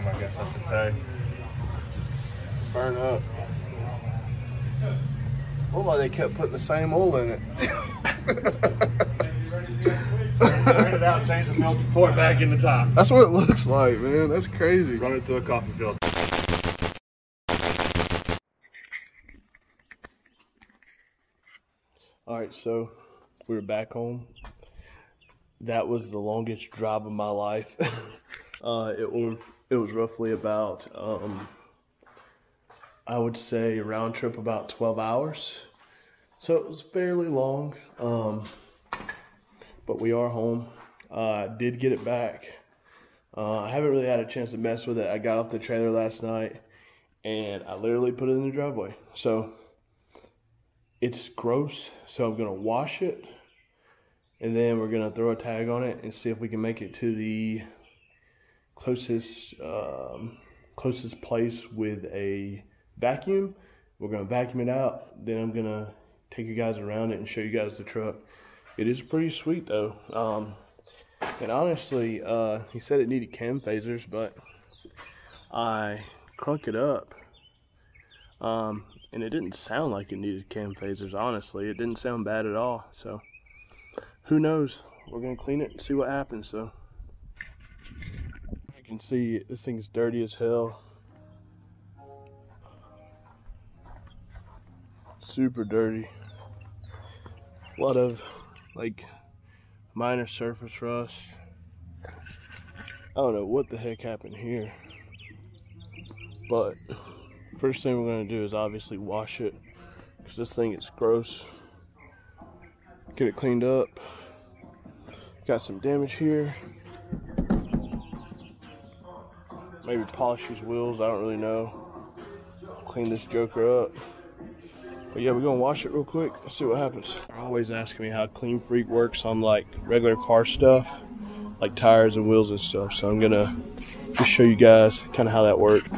cam, I guess I should say. Burn up. Looked like they kept putting the same oil in it. Turn it out, change the filter, pour it back in the top. That's what it looks like, man. That's crazy. Run it through a coffee filter. All right, so we're back home. That was the longest drive of my life. uh, it was it was roughly about um, I would say round trip about twelve hours. So it was fairly long. Um, but we are home. Uh, did get it back. Uh, I haven't really had a chance to mess with it. I got off the trailer last night and I literally put it in the driveway. So it's gross, so I'm gonna wash it, and then we're gonna throw a tag on it and see if we can make it to the closest um, closest place with a vacuum. We're gonna vacuum it out. Then I'm gonna take you guys around it and show you guys the truck. It is pretty sweet though. Um, and honestly, uh, he said it needed cam phasers, but I crunk it up. Um, and it didn't sound like it needed cam phasers, honestly. It didn't sound bad at all. So, who knows? We're to clean it and see what happens. So, can see this thing's dirty as hell. Super dirty. A lot of like minor surface rust. I don't know what the heck happened here. But first thing we're going to do is obviously wash it because this thing is gross. Get it cleaned up. Got some damage here. Maybe polish these wheels, I don't really know. Clean this joker up. But yeah, we're gonna wash it real quick and see what happens. They're always asking me how Clean Freak works on like regular car stuff, like tires and wheels and stuff. So I'm gonna just show you guys kind of how that works.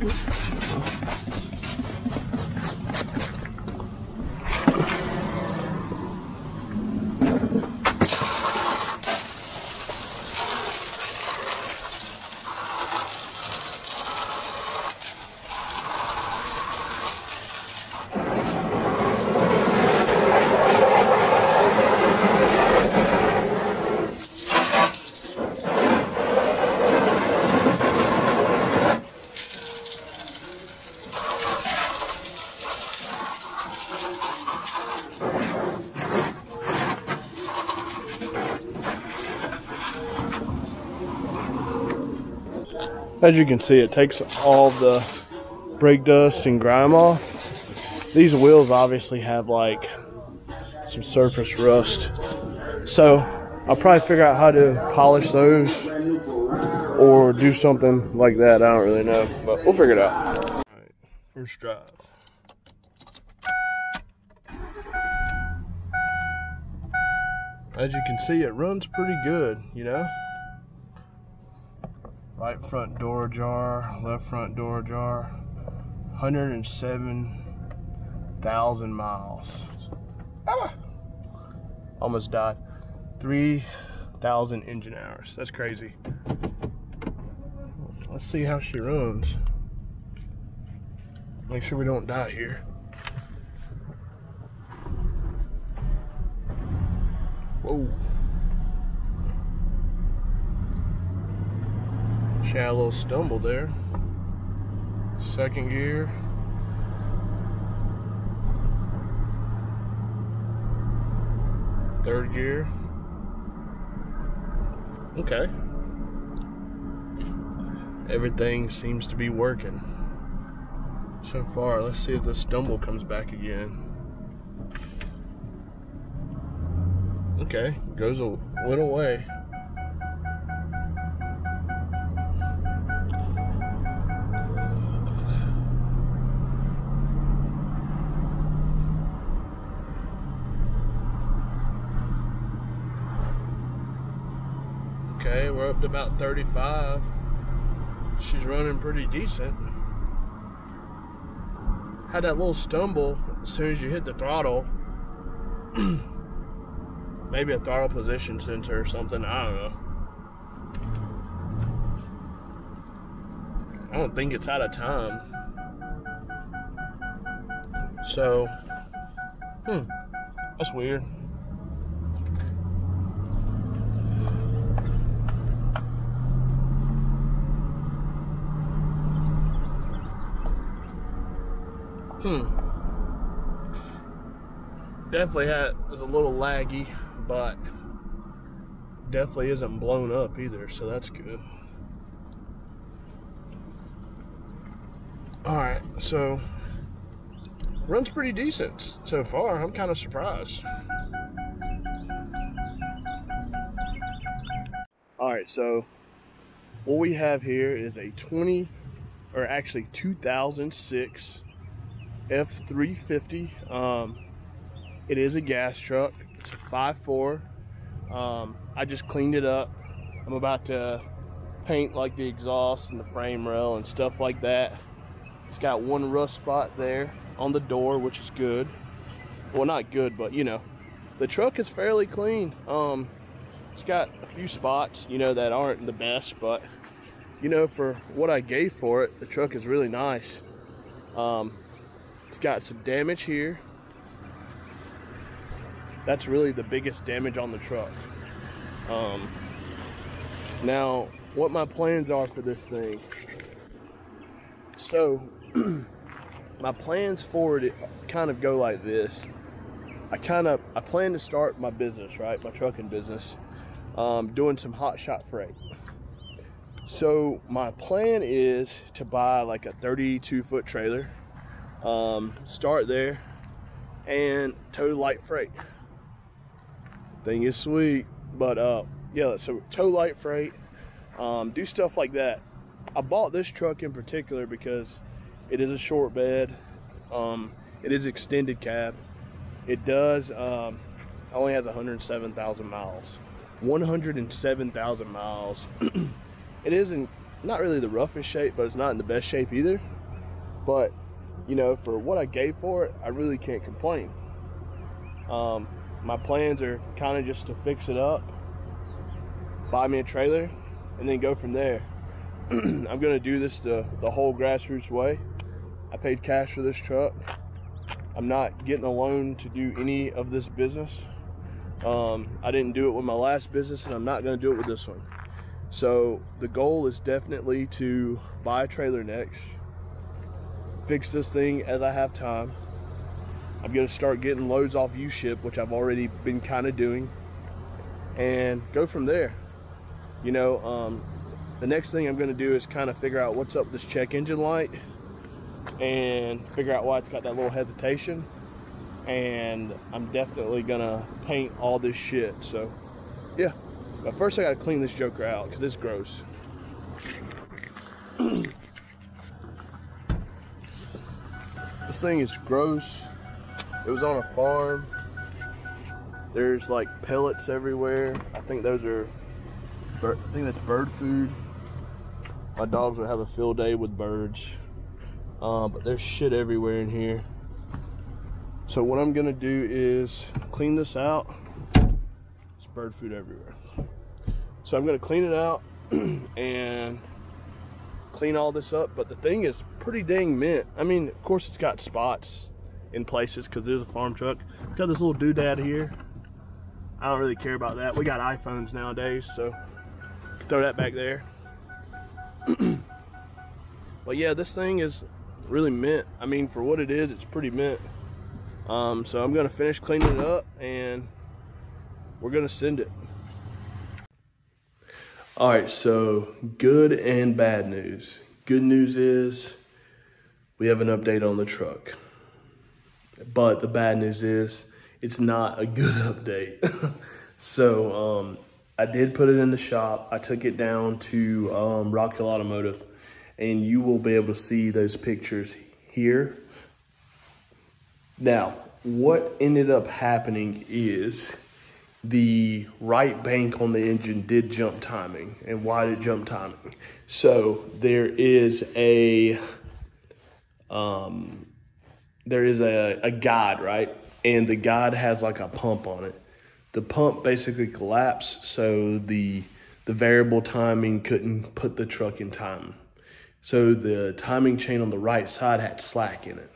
Whoop. As you can see, it takes all the brake dust and grime off. These wheels obviously have like some surface rust. So I'll probably figure out how to polish those or do something like that. I don't really know, but we'll figure it out. All right, first drive. As you can see, it runs pretty good, you know? Right front door ajar, left front door ajar. 107,000 miles. Ah! Almost died. 3,000 engine hours. That's crazy. Let's see how she runs. Make sure we don't die here. Whoa. Had a little stumble there. Second gear. Third gear. Okay. Everything seems to be working so far. Let's see if the stumble comes back again. Okay, goes a little way. Okay, we're up to about 35. She's running pretty decent. Had that little stumble as soon as you hit the throttle. Maybe a throttle position sensor or something, I don't know. I don't think it's out of time. So, hmm, that's weird. Hmm. Definitely had is a little laggy, but definitely isn't blown up either, so that's good. Alright, so runs pretty decent so far. I'm kind of surprised. Alright, so what we have here is a 20, or actually 2006 F350. Um, it is a gas truck. It's a 5.4. Um, I just cleaned it up. I'm about to paint like the exhaust and the frame rail and stuff like that. It's got one rust spot there on the door, which is good. Well, not good, but you know, the truck is fairly clean. Um, it's got a few spots, you know, that aren't the best, but you know, for what I gave for it, the truck is really nice. Um, it's got some damage here. That's really the biggest damage on the truck. Um, now, what my plans are for this thing. So, my plans for it kind of go like this. I kind of I plan to start my business, right? My trucking business, um, doing some hot shot freight. So my plan is to buy like a 32 foot trailer um, start there and tow light freight. Thing is sweet, but uh, yeah, so tow light freight, um, do stuff like that. I bought this truck in particular because it is a short bed. Um, it is extended cab. It does um, only has 107,000 miles. 107,000 miles. it isn't not really the roughest shape, but it's not in the best shape either. But you know, for what I gave for it, I really can't complain. Um, my plans are kind of just to fix it up, buy me a trailer, and then go from there. I'm going to do this the, the whole grassroots way. I paid cash for this truck. I'm not getting a loan to do any of this business. Um, I didn't do it with my last business, and I'm not going to do it with this one. So the goal is definitely to buy a trailer next fix this thing as I have time. I'm going to start getting loads off uShip, which I've already been kind of doing, and go from there. You know, um, the next thing I'm going to do is kind of figure out what's up with this check engine light and figure out why it's got that little hesitation. And I'm definitely going to paint all this shit. So, yeah. But first I got to clean this joker out because it's gross. Thing is gross. It was on a farm. There's like pellets everywhere. I think those are, I think that's bird food. My dogs would have a field day with birds. Uh, but there's shit everywhere in here. So what I'm gonna do is clean this out. It's bird food everywhere. So I'm gonna clean it out and clean all this up, but the thing is pretty dang mint. I mean, of course it's got spots in places because there's a farm truck. It's got this little doodad here. I don't really care about that. We got iPhones nowadays, so throw that back there. but yeah, this thing is really mint. I mean, for what it is, it's pretty mint. Um, so I'm gonna finish cleaning it up and we're gonna send it. All right, so good and bad news. Good news is we have an update on the truck. But the bad news is it's not a good update. so um, I did put it in the shop. I took it down to um, Rock Hill Automotive and you will be able to see those pictures here. Now, what ended up happening is the right bank on the engine did jump timing. And why did it jump timing? So there is a um, there is a, a guide, right? And the guide has like a pump on it. The pump basically collapsed, so the the variable timing couldn't put the truck in time. So the timing chain on the right side had slack in it.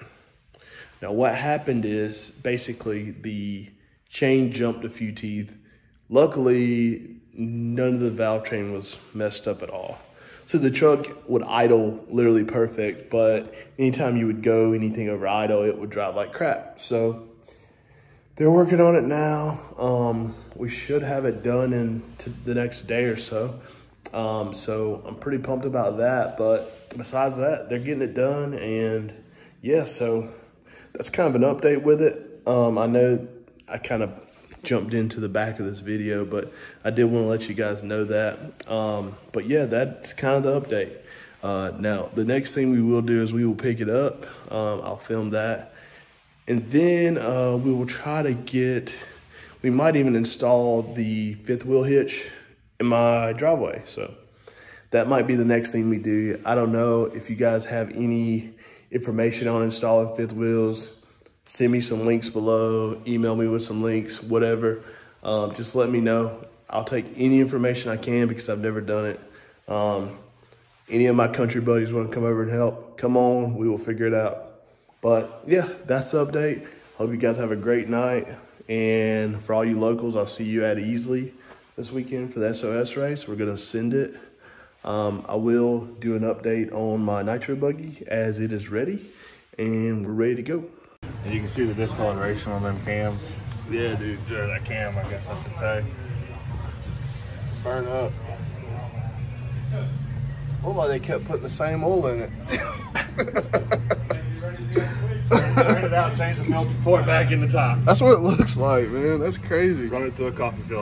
Now what happened is basically the chain jumped a few teeth. Luckily, none of the valve train was messed up at all. So the truck would idle literally perfect, but anytime you would go anything over idle, it would drive like crap. So they're working on it now. Um, we should have it done in the next day or so. Um, so I'm pretty pumped about that. But besides that, they're getting it done. And yeah, so that's kind of an update with it. Um, I know I kind of jumped into the back of this video, but I did want to let you guys know that. Um, but yeah, that's kind of the update. Uh, now, the next thing we will do is we will pick it up. Um, I'll film that. And then uh, we will try to get, we might even install the fifth wheel hitch in my driveway. So that might be the next thing we do. I don't know if you guys have any information on installing fifth wheels send me some links below, email me with some links, whatever. Um, just let me know. I'll take any information I can because I've never done it. Um, any of my country buddies want to come over and help, come on, we will figure it out. But yeah, that's the update. Hope you guys have a great night. And for all you locals, I'll see you at Easley this weekend for the SOS race. We're gonna send it. Um, I will do an update on my nitro buggy as it is ready and we're ready to go. And you can see the discoloration on them cams. Yeah, dude. That cam, I guess I should say. Just burn up. Looked like they kept putting the same oil in it. Turn it out, change the filter, pour it back in the top. That's what it looks like, man. That's crazy. Run it through a coffee filter.